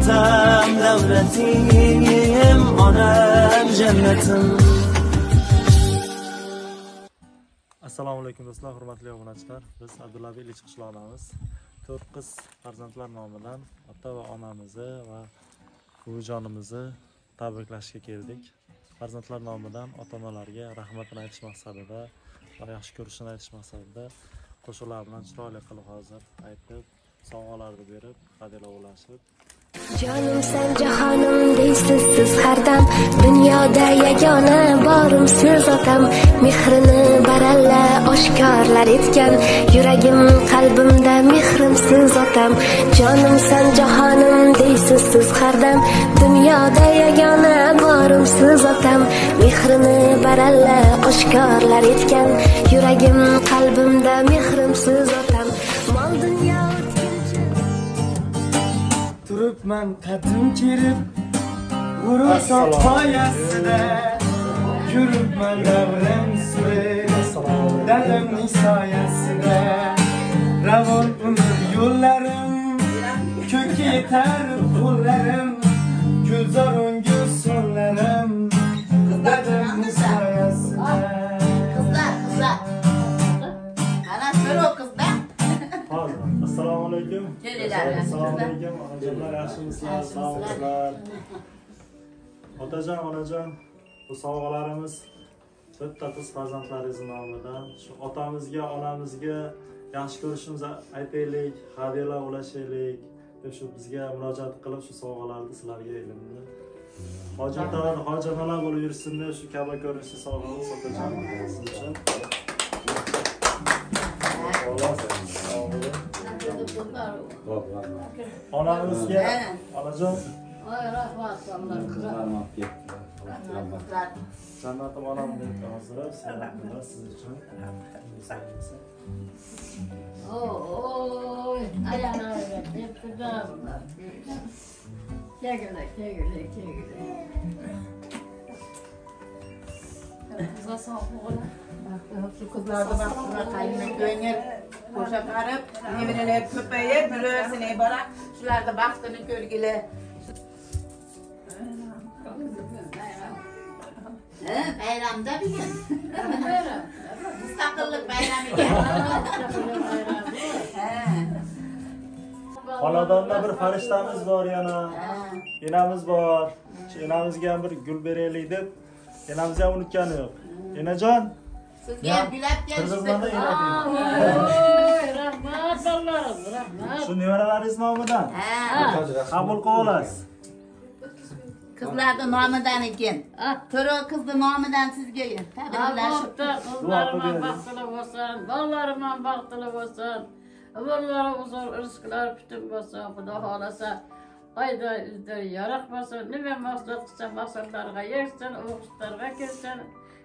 otam davlatim onam jannatim. Assalomu alaykum do'stlar hurmatli obunachilar. Biz abdullabi ilich qishlog'idamiz to'rt qiz farzandlar nomidan ota va onamizni va buvijonimizni tabriklashga keldik. Farzandlar nomidan ota onalarga rahmatini aytish maqsadida va yaxshi ko'rishini aytish maqsadida qo'shiqlar bilan chiroyli qilib hozir aytib sovg'alarni berib hadyalar ulashib Jonimsan jahonim deysiz siz har dam. Dunyoda yagona borim siz otam. Mehrini baralla oshkorlar etgan. Yuragim qalbimda mehrim siz otam. Jonimsan jahonim deysiz siz har dam. Dunyoda yagona borim siz otam. Mehrini baralla oshkorlar etgan. Yuragim qalbimda mehrim siz otam. Mol dunyo turibman qadim kerib g'urur soqoyasida yuribman davrim surib dadamning soyasida ravon umr yo'llarim ko'kka yetar qo'llarim gulzorungu yaxshimisizlar? alaykum onajonlar yaxshimisizlar sog'misizlar otajon onajon bu sovg'alarimiz bitta qiz farzandlaringiz nomidan shu otamizga onamizga yaxshi ko'rishimizni aytaylik hadyalar ulashaylik. Deb shu bizga murojaat qilib shu sovg'alarni sizlarga elimni hojatlar hojatxona bo'lib yursin deb shu kabi ko'rinishli sovg'amiz otajon siz uchun var. Var var. Anamız gel. Alacağım. Ay rahmet onlar. Rahmet yettiler. Cennetim anam dedi hazır. Selamlar siz için. Oy, ayağına öğret. Hep kızarlar. Gel güle, gel güle, gel güle. Kıza sağlık oğlum. Şu kızlarda bak şuna kayınla köyüne koşa karıp, nevreler köpeğe, bürürsün bara. Şularda baktığını körgüle. He, bayramda bir gün. Müstakillik bayramı gel. He. xonadonda bir farishtamiz bor yana he. enamiz bor ham bir gul beraylik deb enamizni ham unutgani yo'q enajon Sizga ham gulab Oy, rahmat Allah'ım, rahmat. shu nevaralaringiz nomidan He. qabul qilib olasiz Kızlarda nomidan ekan. Ah. To'ra qizni nomidan sizga tabriklaship. Albatta kızlarıma baktılık olsun, ballarıma baktılık olsun. Ömürleri uzun, rızklar bütün olsun, Xudo xohlasa. Ayda üzləri yaraqmasın, nüvə məqsəd qısa məqsədlərə yersin, oxuşlarına girsin,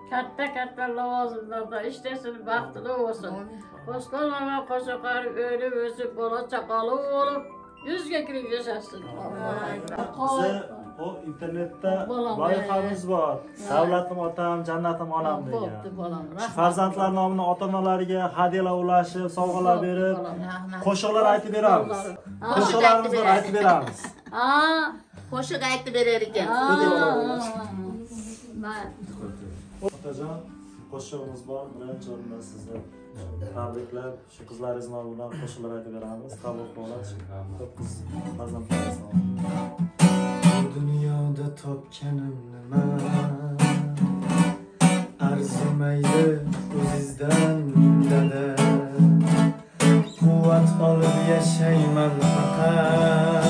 katta-katta lavazımlarda işləsin, baxtılı olsun. Qoşqolmama qoşuqar, ölü özü, qola çaqalı olub, yüz gəkirik yaşasın. Bizi o internetda loyihamiz bor. Davlatim otam jannatim onam degan. farzandlar nomidan ota onalariga hadyalar ulashib sovg'alar berib qo'shiqlar aytib beramiz. Qo'shiqlarimiz bor aytib beramiz. Qo'shiq aytib berar ekan. Otajon qo'shig'imiz bor birinchi o'rinda sizni tabriklab shu qizlaringiz nomidan qo'shiqlar aytib beramiz. Qabul qilib olasiz ko'p qiz farzandlaringiz nomidan Bu dunyoda topganim nima arzimaydi o'zizdan dada quvvat olib yashayman faqat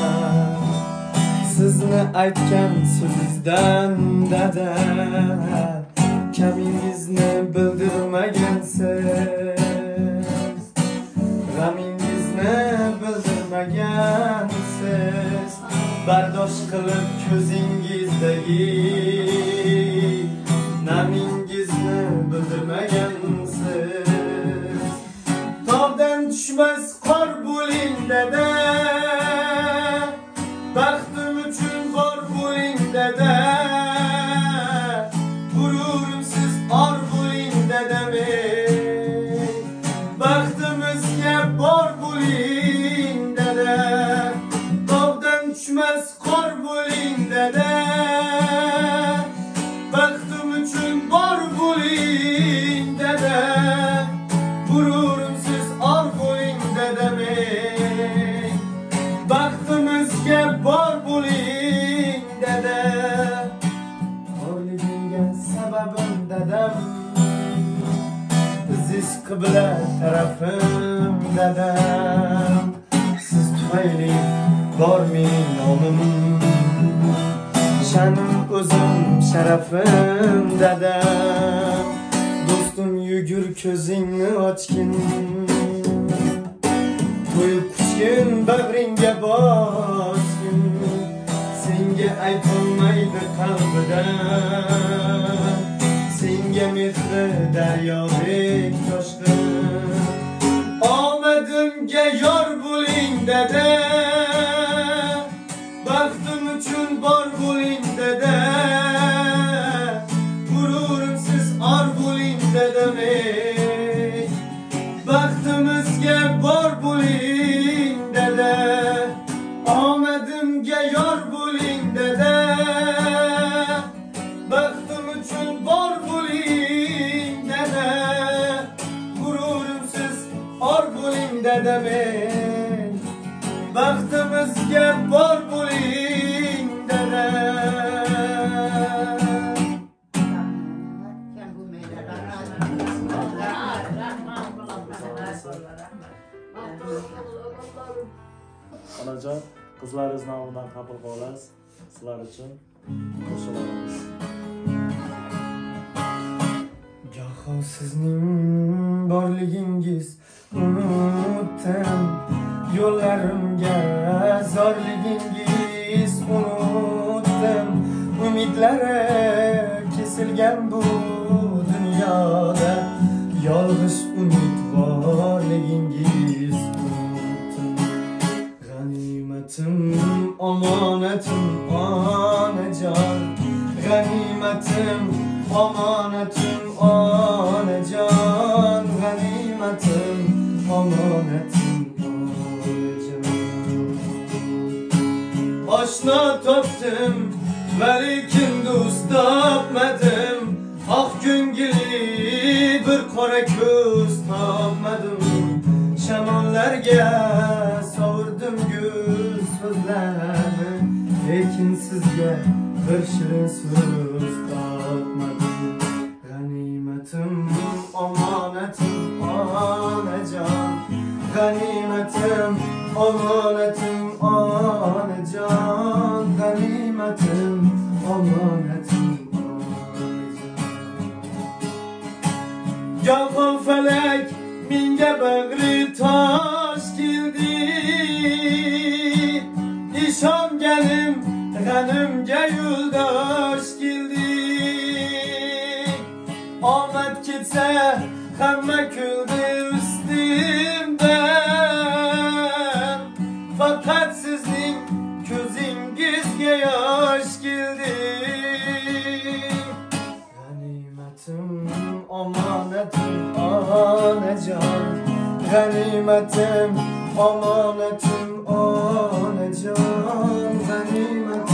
sizni aytgan so'zizdan dada kamingizni bardosh qilib ko'zingizdagi qibla tarafim dadam Siz tufayli bor mening nomim. Sha'nim o'zim sharafim dadam Do'stim yugur ko'zingni ochgin. To'yib quchgin bag'ringga bosgin. Senga aytolmaydi qalbidan Senga mehri daryodek toshqin Gece yar bulin dede onajon qizlaringiz nomidan qabul qilib olasiz sizlar uchun qo'shilamiz. Goho sizning borligingiz unutdim. Yo'llarimga zorligingiz unutdim. Umidlari kesilgan bu dunyoda. Yolg'iz umid amanetim ane can Ganimetim amanetim ane can Ganimetim amanetim ane can Aşna töptüm Velikin dost tapmadım Ak güngili ah bir kore köz tapmadım Şemallerge savurdum gün hafızlarını Ekinsizce hırşırın sürüz dağıtmadım Ganimetim, omanetim, ane can Ganimetim, omanetim nişan gəlim, qənim gəyüldə aşk gildi. Ahmet gitsə, həmmə küldü üstümdən. Fakat sizin gözün gizgə yaş gildi. Qənimətim, amanetim, aha ne can. Qənimətim, amanetim, aha. جان غنیمت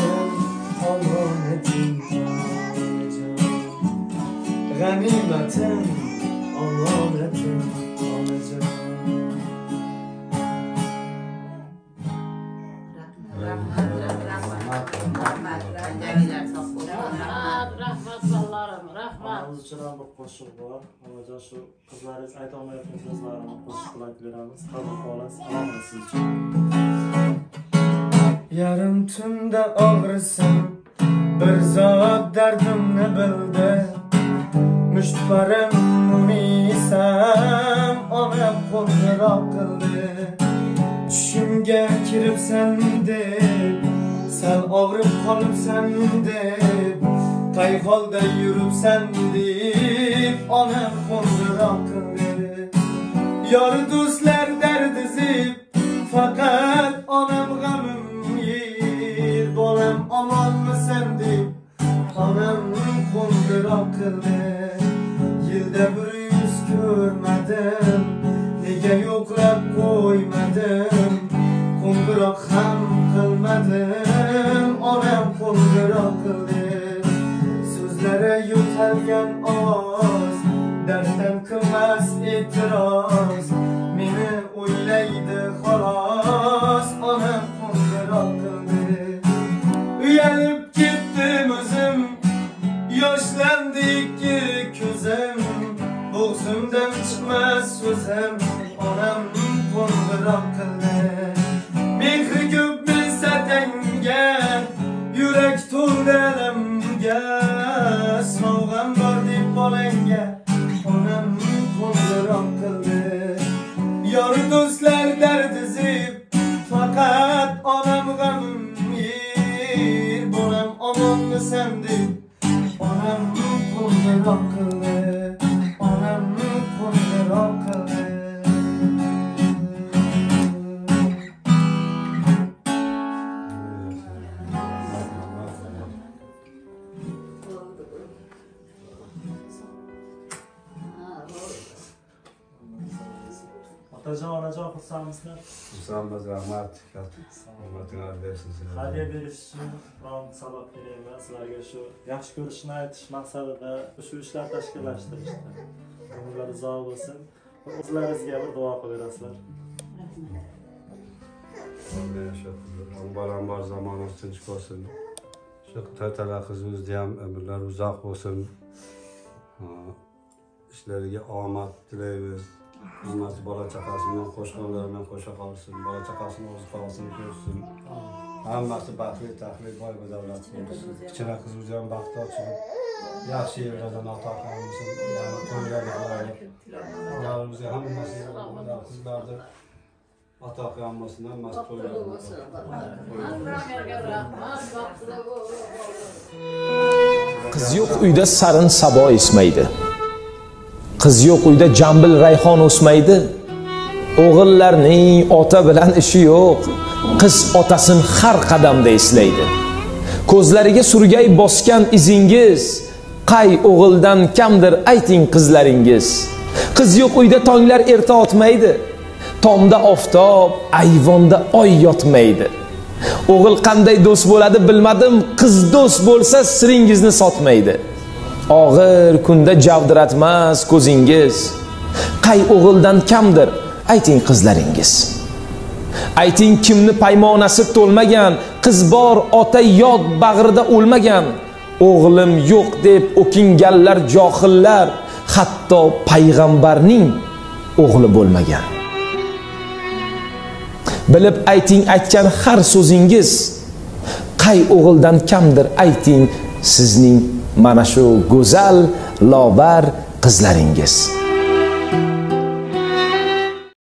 آنان دیوان جان غنیمت آنان دیوان جان Anamız için bir koşul var. Hocam şu kızlarız, ayet olmayan kızlarız var ama koşul kulak veririz. Kabul olasın. Anamız için. Yarım tümde ağrısın Bir zat derdimni bildi Müştbarim umiysam Ona qo'ng'iroq qildi Tushimga kiribsan deb Sal og'rib qolibsan deb Qayholda yuribsan deb Ona qo'ng'iroq qildi Yar do'stlar dardizib Faqat qildi yilda bir yuz ko'rmadim nega yo'qlab qo'ymadim? Qo'ng'iroq ham qilmadim onam qo'ng'iroq qildi. So'zlari yo'talgan oz darddan qilmas e'tiroz. sendi Onem ruhumda rakı Kocaman hocam kutsağımızda. Kutsağımız rahmet. Rahmetine versin size. Hadiye berişsin. Ram sabah dileyim ben sizlerge şu yaş görüşüne yetiş maksada da şu işler teşkillaştırıştı. Bunlar rıza olsun. Sizler izge bir dua koyuraslar. Allah yaşatılır. Ambar ambar zamanımız tınçık olsun. Şu tertala kızımız diyem ömürler uzak olsun. İşlerine amat dileyimiz. Hammasi bola chaqasi bilan qo'shqonlari bilan qo'sha qolsin. Bola chaqasini o'zi qolsin, ko'rsin. Hammasi baxtli, taxtli, boy badavlat bo'lsin. Kichkina qizimiz ham baxtli ochilib, yaxshi yerlardan ato qilsin. Ularimizni hammasi qizlarni ato qilmasin, hammasi to'ylarga bo'lsin. qiz yo'q uyda sarin sabo esmaydi qiz yo'q uyda jambil rayhon o'smaydi. O'g'illarning ota bilan ishi yo'q. Qiz otasini har qadamda eslaydi. Ko'zlariga surgay bosgan izingiz qay o'g'ildan kamdir ayting qizlaringiz. Qiz yo'q uyda tonglar erta otmaydi. Tomda oftob ayvonda oy yotmaydi. O'g'il qanday do'st bo'ladi bilmadim. Qiz do'st bo'lsa siringizni sotmaydi. Og'ir kunda javdiratmas ko'zingiz. Qay o'g'ildan kamdir ayting qizlaringiz. Ayting kimni paymonasi to'lmagan qiz bor ota yod bag'rida o'lmagan. O'g'lim yo'q deb o'kinganlar johillar hatto payg'ambarning o'g'li bo'lmagan. Bilib ayting aytgan har so'zingiz. Qay o'g'ildan kamdir ayting sizning mana shu go'zal lobar qizlaringiz.